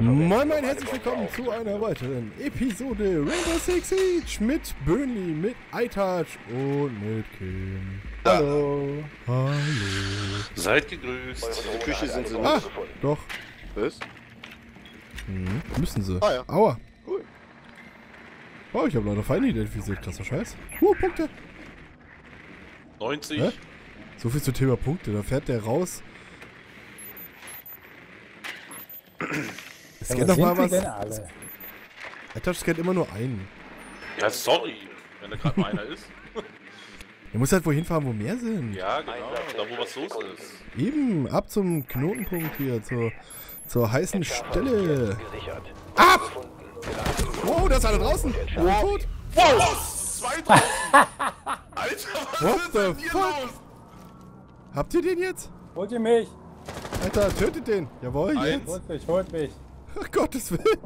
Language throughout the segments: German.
Moin moin, herzlich willkommen zu einer weiteren Episode Rainbow Six Siege mit Burnley, mit iTouch und mit Kim. Hallo. Hallo. Seid gegrüßt. In der Küche sind sie Ah, nicht. doch. Was? Mhm, müssen sie. Ah, ja. Aua. Cool. Oh, ich habe leider Feinde identifiziert. Krasser Scheiß. Uh, Punkte. 90. Hä? So viel zum Thema Punkte. Da fährt der raus. Scan Ja, doch mal was. denn alle? iTouch scannt immer nur einen. Ja, sorry, wenn da gerade mal einer ist. Er muss halt wohin fahren, wo mehr sind. Ja, genau. Da, wo was los ist. Eben, ab zum Knotenpunkt hier, zur, zur heißen Stelle. Ab! Wow, da ist einer draußen. Wow. Tot. Wow! 2000! Alter, was What ist the denn hier fuck? los? Habt ihr den jetzt? Holt ihr mich? Alter, tötet den. Jawohl, Eins. jetzt. Holt mich, holt mich. Ach, Gottes Willen.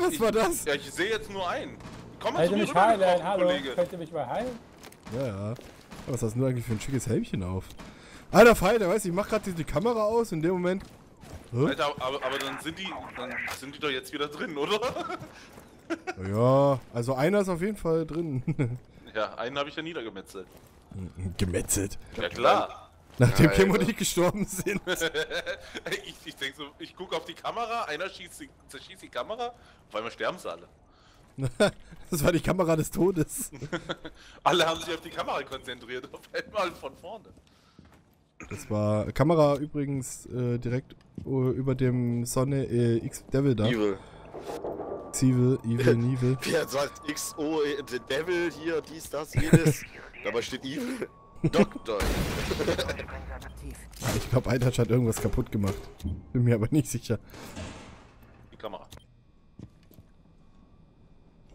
Was war das? Ja, ich sehe jetzt nur einen. Komm mal zu mir mich rüber, heilen? Hallo? Kollege. Könnt ihr mich mal heilen? Ja, ja. Was hast du denn eigentlich für ein schickes Helmchen auf? Alter, Falter, weißt du, ich mach gerade die Kamera aus in dem Moment. Hä? Alter, aber, aber dann sind die, dann sind die doch jetzt wieder drin, oder? Ja, also einer ist auf jeden Fall drin. Ja, einen habe ich ja niedergemetzelt. Gemetzelt. Ja klar. Nachdem Alter. Kim und ich gestorben sind. ich ich denke so, ich gucke auf die Kamera, einer schießt die, zerschießt die Kamera, auf einmal sterben sie alle. Das war die Kamera des Todes. Alle haben sich auf die Kamera konzentriert, auf einmal von vorne. Das war Kamera übrigens äh, direkt äh, über dem Sonne äh, X Devil da. Evil. Evil, Evil, Evil. Wie er sagt, XO, the Devil hier, dies, das, jedes. Dabei steht Evil. Doktor. Ich glaube, Eintouch hat irgendwas kaputt gemacht. Bin mir aber nicht sicher. Die Kamera.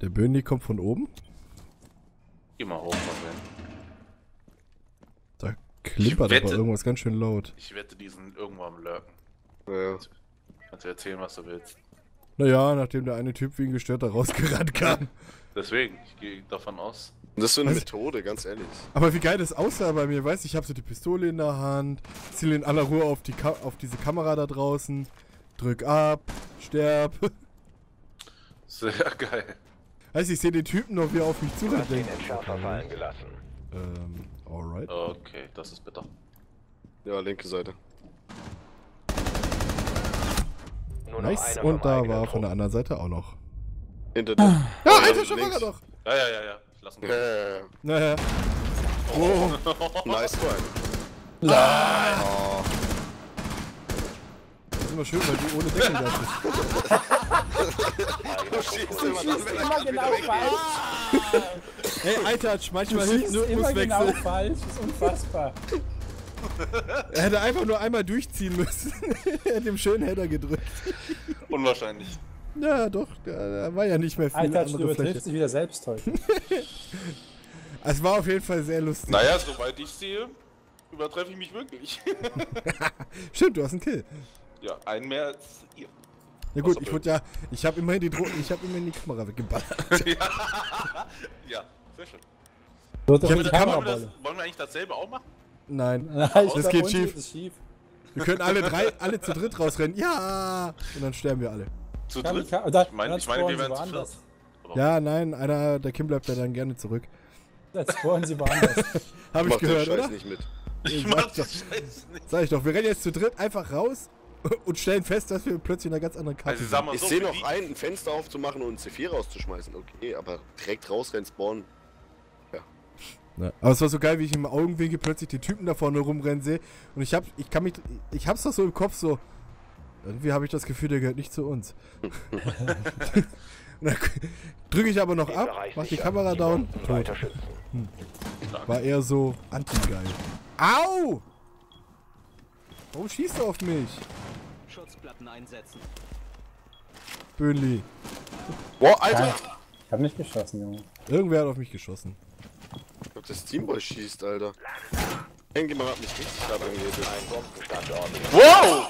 Der Burnley kommt von oben. Geh mal hoch, Marcel. Da klimpert Ich aber wette- irgendwas ganz schön laut. Ich wette, die sind irgendwo am Lurken. Ja. Kannst du erzählen, was du willst. Naja, nachdem der eine Typ wie ein Gestörter rausgerannt kam. Deswegen, ich gehe davon aus. Das ist so eine Was? Methode, ganz ehrlich. Aber wie geil das aussah bei mir, weißt du, ich habe so die Pistole in der Hand, ziele in aller Ruhe auf, die Ka auf diese Kamera da draußen, drück ab, sterb. Sehr geil. Heißt, ich sehe den Typen noch, wie er auf mich zurennt. den Entschärfer fallen gelassen. Ähm, alright. Okay, das ist bitter. Ja, linke Seite. Nur noch Nice, einer und da war von der anderen Seite auch noch. Hinter dir. Ja, Ja, Alter, schon war er doch. Ja, ja, ja, ja. Ich lass ihn. Äh, Naja. Oh, nice try. das ist immer schön, weil du ohne Deckung da bist. Schießt immer dann, wenn er Immer genau falsch. Ey, manchmal Du hilft schießt nur immer genau falsch. Das ist unfassbar. Er hätte einfach nur einmal durchziehen müssen. er hat dem schönen Header gedrückt. Unwahrscheinlich. Ja, doch, da, war ja nicht mehr viel Alter, du andere übertriffst Fläche. dich wieder selbst heute. Es war auf jeden Fall sehr lustig. Naja, soweit ich sehe, übertreffe ich mich wirklich. Stimmt, du hast einen Kill. ja, einen mehr als ihr. Na gut, ich wurde ja, ich habe immerhin die Dro ich habe immerhin die Kamera weggeballert. Ja, sehr schön. Doch hab die die Wollen wir, Kamerabolle. das, wollen wir eigentlich dasselbe auch machen? Nein, Nein, ich Das geht schief. geht schief. wir können alle drei, alle zu dritt rausrennen. Ja, und dann sterben wir alle. Zu dritt? kann- da- Ich meine, ich meine wir werden zu viert. Ja, nein, einer, der Kim bleibt ja dann gerne zurück. Jetzt spawnen sie woanders. Habe ich Mach den gehört, Scheiß oder? nicht mit. Ich Sag mach doch. den Scheiß nicht. Sag ich doch, wir rennen jetzt zu dritt einfach raus und stellen fest, dass wir plötzlich in einer ganz anderen Karte Also sind. sag mal Ich so, sehe noch ein, ein Fenster aufzumachen und ein C4 rauszuschmeißen. Okay, aber direkt rausrennen, spawnen. Ja. Aber es war so geil, wie ich im Augenwinkel plötzlich die Typen da vorne rumrennen sehe. Und ich hab, ich kann mich, ich hab's doch so im Kopf so. Irgendwie habe ich das Gefühl, der gehört nicht zu uns. drücke ich aber noch ab, mach die Kamera down, tot. schützen. War eher so anti-geil. Au! Warum schießt du auf mich? Schutzplatten einsetzen. Böhnli. Boah, Alter! Ich hab nicht geschossen, Junge. Irgendwer hat auf mich geschossen. Das Teamboy schießt, Alter. Irgendjemand hat mich richtig hart Bombenstandort. Wow!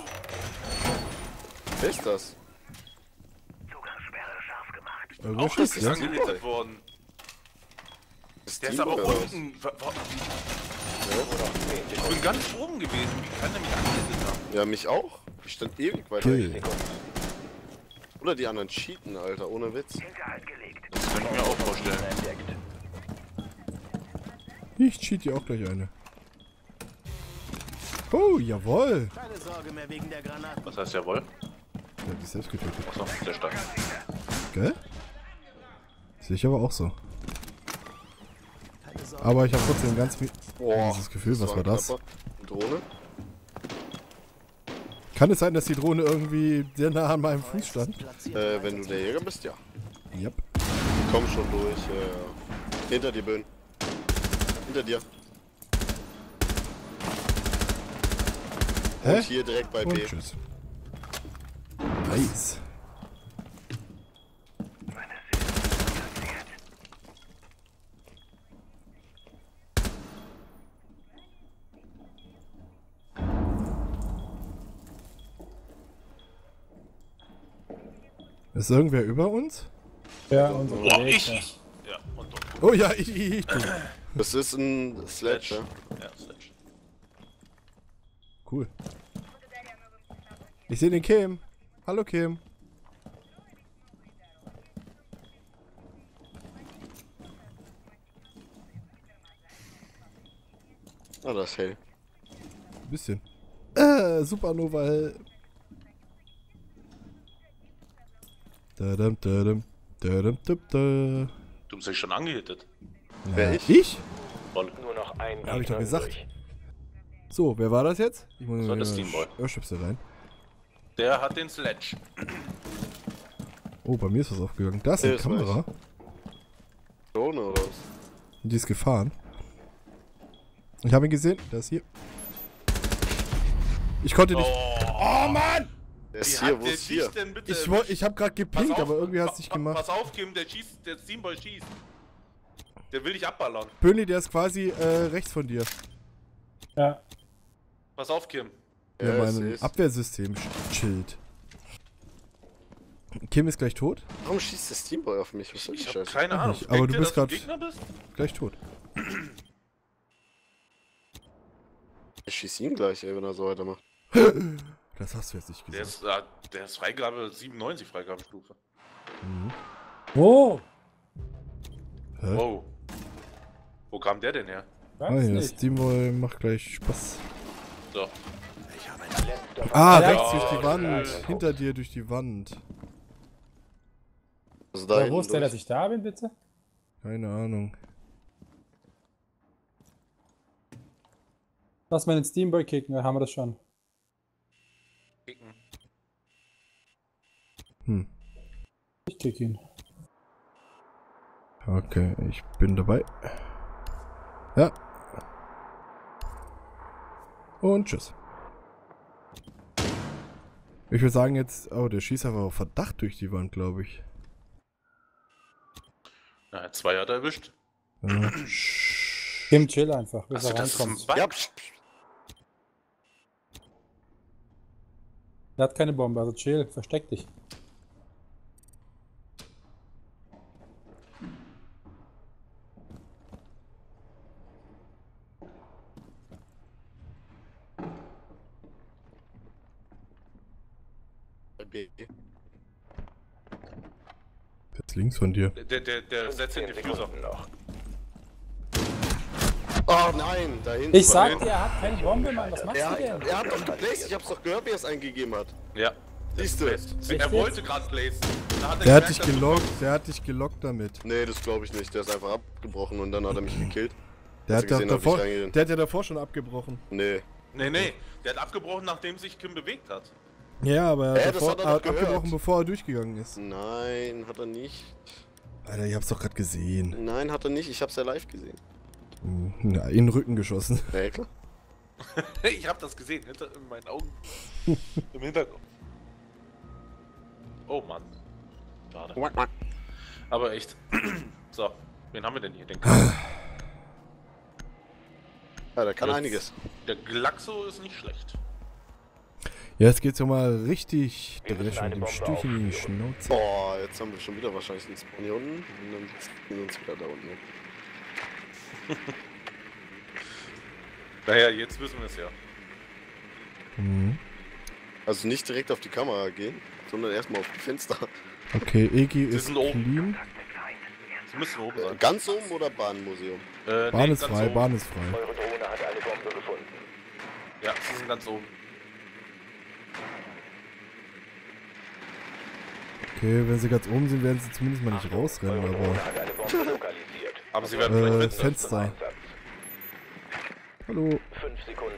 Wer ist das? Irgendwer Auch das ist ja? angehittet worden. Das Der ist aber unten. Wa- Ich bin ganz oben gewesen. Wie kann der mich angehittet haben? Ja, mich auch. Ich stand ewig weiter. Weg. Oder die anderen cheaten, Alter, ohne Witz. Das kann ich mir auch vorstellen. Ich cheat dir auch gleich eine. Oh, jawohl. Keine Sorge mehr wegen der Granaten. Was heißt jawohl? Ja, die ist selbst getötet. Achso, sehr stark. Gell? Sehe ich aber auch so. Aber ich habe trotzdem ganz mi- Boah, dieses Gefühl, was war das? knapper. Drohne? Kann es sein, dass die Drohne irgendwie sehr nah an meinem Fuß stand? Äh, wenn du der Jäger bist, ja. Yep. Komm schon durch. Äh, hinter dir, Böhn. Hinter dir. Hä? Und hier direkt bei Und B. tschüss. Nice. Ist irgendwer über uns? Ja, unser Boah, Kollege. ich, ich. Ja, und doch. Oh ja, ich, ich, ich. Das ist ein Sledge, ja? Ja, Sledge. Cool. Ich sehe den Kim. Hallo Kim. Ah, das ist hell. Ein bisschen. Äh, Supernova hell. Dadam, dadam, dadam, dum, da. Du bist ja schon angehittet. Wer, Ja, ich? Ich? Voll. Nur noch ein Hab ich doch gesagt. So, wer war das jetzt? Ich muss Das war mal Steamboy. Ohrstöpsel rein. Der hat den Sledge. Oh, bei mir ist was aufgegangen. Da ist Ja, eine das Kamera. Drohne oder was? Die ist gefahren. Ich habe ihn gesehen. Der ist hier. Ich konnte nicht. Oh, Mann! Der ist hier, wo ist hier? denn bitte? Ich, ich habe gerade gepinkt, auf, aber irgendwie hat es nicht gemacht. Pass auf, Kim, der schießt, der Steamboy schießt. Der will dich abballern. Böhni, der ist quasi äh, rechts von dir. Ja, Pass auf, Kim. Ja, Ja, ich mein. Abwehrsystem chillt. Kim ist gleich tot. Warum schießt der Steamboy auf mich? Was soll die Ich hab Scheiße? keine Ahnung. nicht, aber Denkt du bist bist? Gleich tot. Ich schieß ihn gleich, ey, wenn er so weitermacht. Das hast du jetzt nicht Der gesagt. ist, äh, der ist Freigabe 97 Freigabestufe. Mhm. Wo? Hä? Wow. Wo kam der denn her? Weiß Ah, ja, das nicht. Steamboy macht gleich Spaß. So. Ah, rechts durch die Oh, Wand. Alter. Hinter dir durch die Wand. Also da hinten wusste, der, dass ich da bin, bitte? Keine Ahnung. Lass mal den Steamboy kicken, dann haben wir das schon. Kicken. Hm. Ich kick ihn. Okay, ich bin dabei. Ja. Und tschüss. Ich würde sagen jetzt, oh, der schießt aber auf Verdacht durch die Wand, glaube ich. Na, zwei hat er erwischt. Ja. Kim, chill einfach, bis Also, er reinkommt. Ja. Der hat keine Bombe, also chill, versteck dich. B. Jetzt links von dir. Der, der, der setzt den 10 Diffuser. Noch. Oh nein, da hinten. Ich sag dir, er hat keine Bombe, Mann, was machst Er, du denn? er hat doch geplaced, ich hab's doch gehört, wie er es eingegeben hat. Ja. Siehst du? Er wollte gerade placen. Hat er Der hat dich gelockt, der hat dich gelockt damit. Nee, das glaube ich nicht. Der ist einfach abgebrochen und dann hat er mich gekillt. Der hat, gesehen, davor, der hat ja davor schon abgebrochen. Nee. Nee, nee. Der hat abgebrochen, nachdem sich Kim bewegt hat. Ja, aber er das davor, hat er hat abgebrochen, bevor er durchgegangen ist. Nein, hat er nicht. Alter, ich hab's doch gerade gesehen. Nein, hat er nicht. Ich hab's ja live gesehen. Hm, Ja, in den Rücken geschossen. Ja, klar. Ich hab das gesehen, hinter in meinen Augen. Im Hintergrund. Oh Mann. Schade. Aber echt. So, wen haben wir denn hier? Den Ja, der kann Jetzt. einiges. Der Glaxo ist nicht schlecht. Jetzt geht's ja mal richtig eine mit dem Stich in die. Schnauze. Boah, jetzt haben wir schon wieder wahrscheinlich einen Spawn hier unten. Und dann sitzen wir uns wieder da unten. Naja, jetzt wissen wir es ja. Mhm. Also nicht direkt auf die Kamera gehen. sondern erstmal auf die Fenster. Okay, Egi ist sind oben. clean. Sie müssen oben Äh, sein. Ganz oben oder Bahnmuseum? Äh, Bahn nee, ist frei, oben. Bahn ist frei. Eure Drohne hat eine Bombe gefunden. Ja, sie sind ganz oben. Okay, wenn sie ganz oben sind, werden sie zumindest mal nicht rausrennen, aber. Aber sie werden vielleicht Äh, Fenster. Hallo. Fünf Sekunden.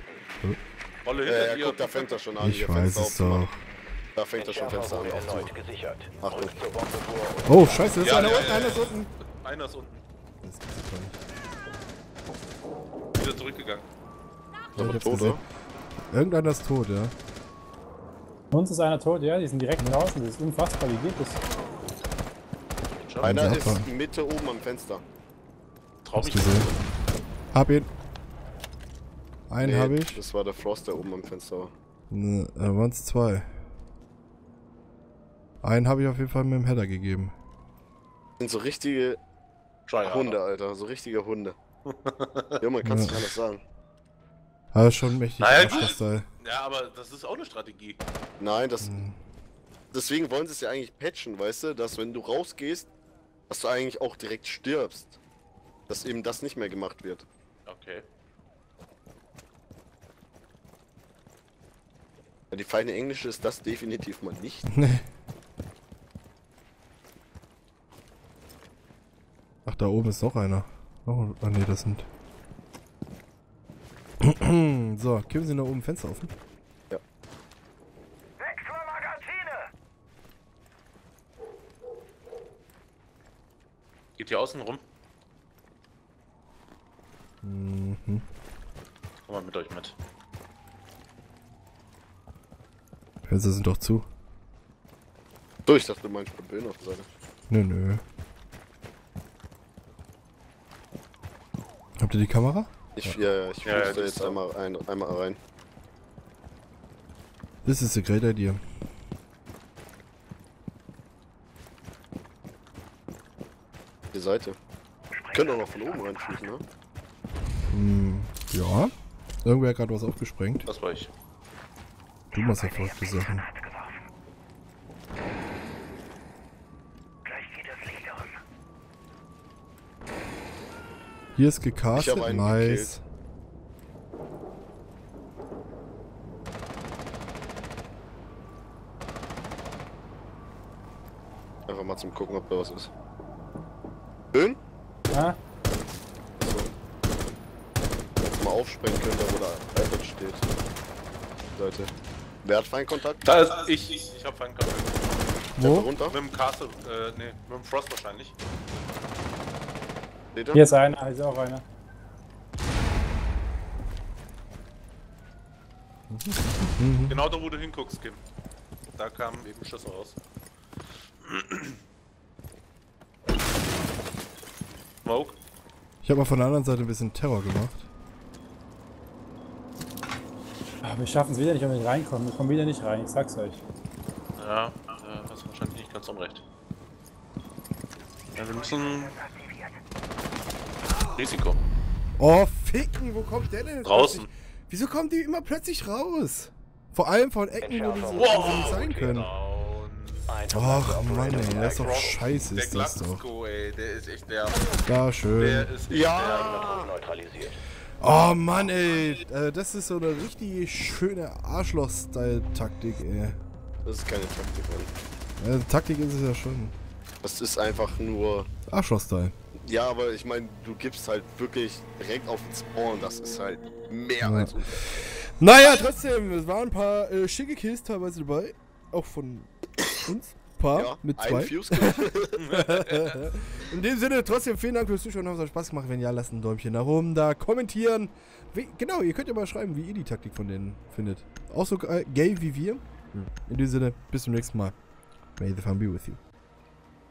Ja, hinter ja, dir. guck, da fängt er schon an. Ich weiß Fenster es doch. Da fängt er schon Fenster an. Achtung. Rückt zur Bombe vor und Oh, scheiße, das ist Ja, einer ja, unten, ja, einer ist unten. Einer ist unten. Das gibt's nicht. Wieder zurückgegangen. Ja, ich hab's tot, gesehen. Irgendeiner ist tot, ja. Uns ist einer tot, ja, die sind direkt draußen. Das ist unfassbar, wie geht das? Einer ist. Mitte oben am Fenster. Trau mich gesehen. Hab ihn. Einen Nee, hab ich. Das war der Frost, der oben am Fenster war. Ne, äh, waren's zwei. Einen habe ich auf jeden Fall mit dem Header gegeben. sind so richtige Tryharder. Hunde, Alter. So richtige Hunde. ja, man kann es Ja. nicht anders sagen. Aber schon mächtig Naja, Arschloch-Style. Ja, aber das ist auch eine Strategie. Nein, das. Hm. Deswegen wollen sie es ja eigentlich patchen, weißt du? Dass wenn du rausgehst, dass du eigentlich auch direkt stirbst. Dass eben das nicht mehr gemacht wird. Okay. Die feine Englische ist das definitiv mal nicht. Nee. Ach, da oben ist noch einer. Oh, ah nee, das sind. so, kippen Sie nach oben Fenster offen. Wechsel Magazine! Geht hier außen rum? Mhm. Komm mal mit euch mit. Fenster sind doch zu. So, ich dachte, du meinst Böhn auf der Seite. Nö, nö. Habt ihr die Kamera? Ich, ja, ja, ich Ja, die jetzt da. einmal, ein, einmal rein. This is a great idea. Die Seite. Können auch noch von oben reinschießen, ne? Hm, ja. Irgendwer hat gerade was aufgesprengt. Das war ich. Du machst ja verrückte Sachen. Gleich geht das Licht an. Hier ist gecastet. Ich hab einen nice. Einfach mal zum gucken, ob da was ist. Böhn? Ja, So. Jetzt mal aufsprengen können, da wo der iPad steht. Seite. Wer hat Feinkontakt? Da ist ich. Ich, ich hab feinen Kontakt. Wo? Wo? runter? Mit dem Castle, äh, nee, mit dem Frost wahrscheinlich. Steht er? hier ist einer, hier ist auch einer. Genau da, wo du hinguckst, Kim. Da kamen eben Schüsse raus. Smoke. Ich habe mal von der anderen Seite ein bisschen Terror gemacht. Ah, wir schaffen es wieder nicht, wenn wir reinkommen. Wir kommen wieder nicht rein, ich sag's euch. Ja, äh, hast wahrscheinlich nicht ganz unrecht. Ja, wir müssen. Risiko. Oh, ficken, wo kommt der denn jetzt Draußen. plötzlich? Wieso kommen die immer plötzlich raus? Vor allem von Ecken, wo die so, wo sie nicht sein können. Ach Mann, ey, das ist doch scheiße, ist das doch. Der ist echt der. Ja, schön. Ja! Neutralisiert. Oh Mann, ey, äh, das ist so eine richtig schöne Arschloch-Style-Taktik, ey. Das ist keine Taktik, Mann. Äh, Taktik ist es ja schon. Das ist einfach nur. Arschloch-Style. Ja, aber ich meine, du gibst halt wirklich direkt auf den Spawn. Das ist halt mehr Ja. als. Naja, trotzdem, es waren ein paar äh, schicke Kills teilweise dabei. Auch von uns. Ein paar, Ja, mit zwei. In dem Sinne, trotzdem vielen Dank fürs Zuschauen. Hat es euch Spaß gemacht. Wenn ja, lasst ein Däumchen nach oben da. Kommentieren. Wie, genau, ihr könnt ja mal schreiben, wie ihr die Taktik von denen findet. Auch so äh, gay wie wir. In dem Sinne, bis zum nächsten Mal. May the fun be with you.